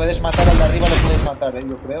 puedes matar al de arriba, lo puedes matar, ¿eh? yo creo.